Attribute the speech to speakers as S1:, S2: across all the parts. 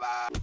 S1: bye bye.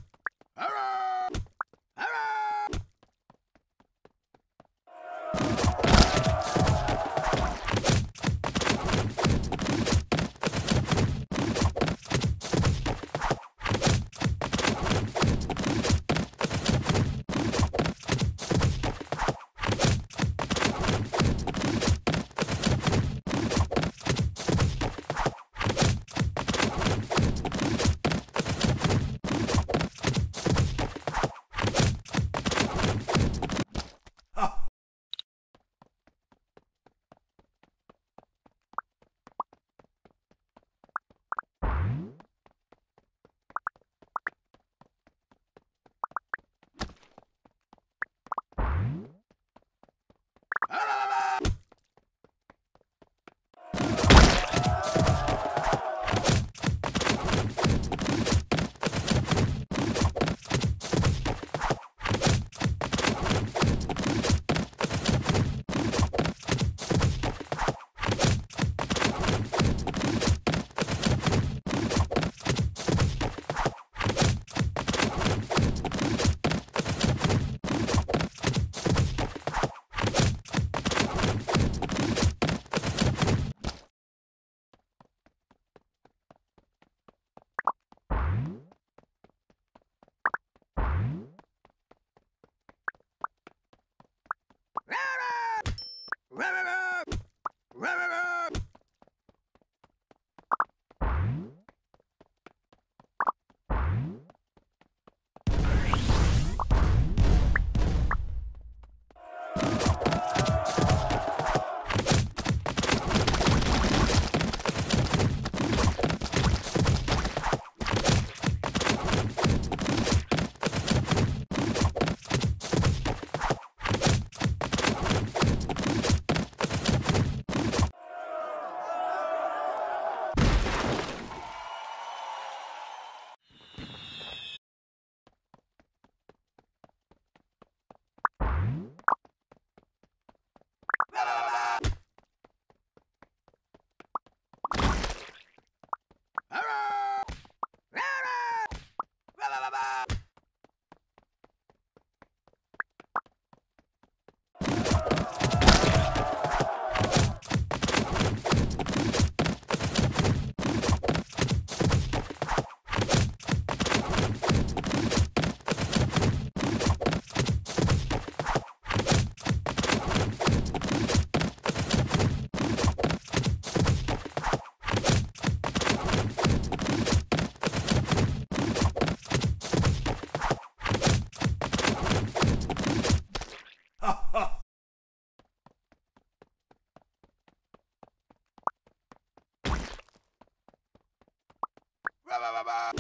S1: Uh-oh!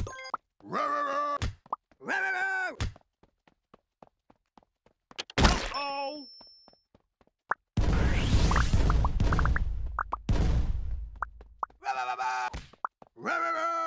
S1: Ra-ra-ra!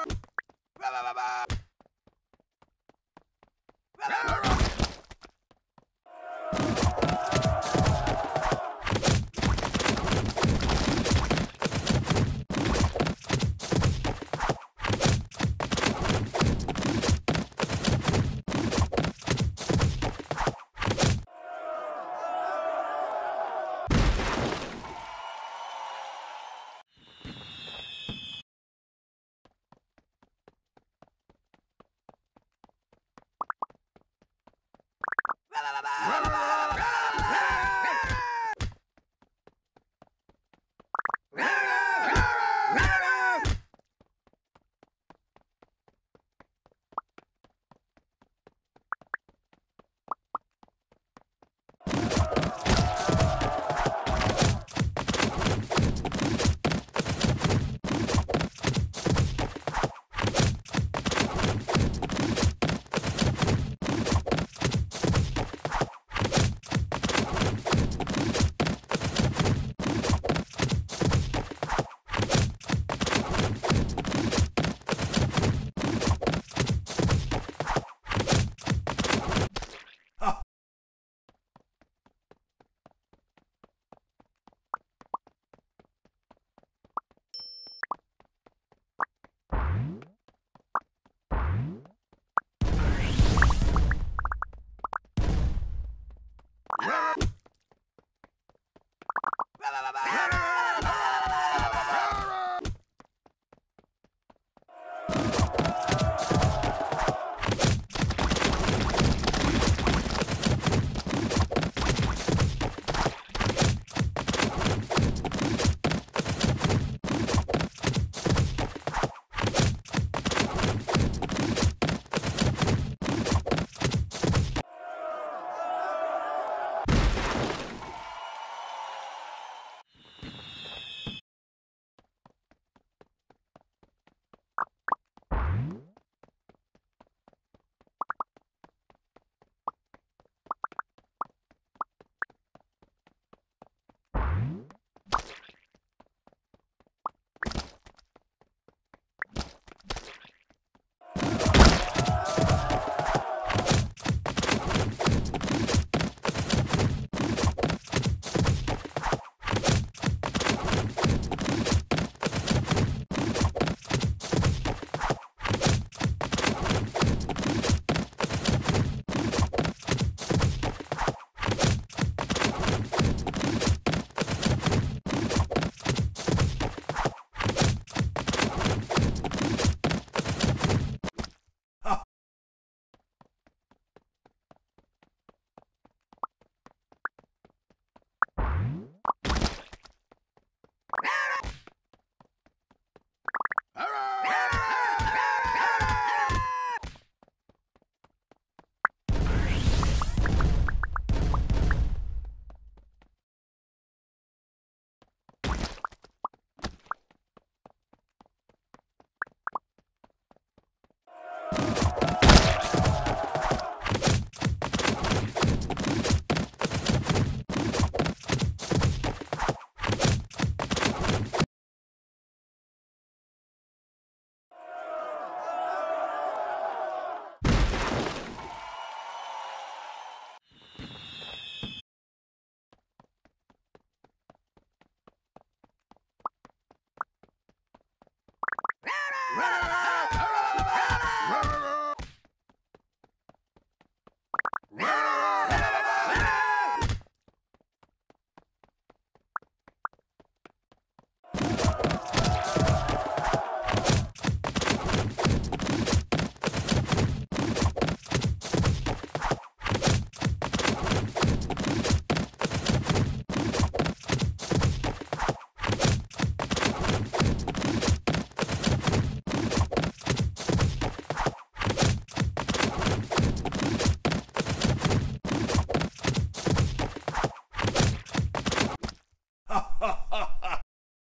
S2: Right,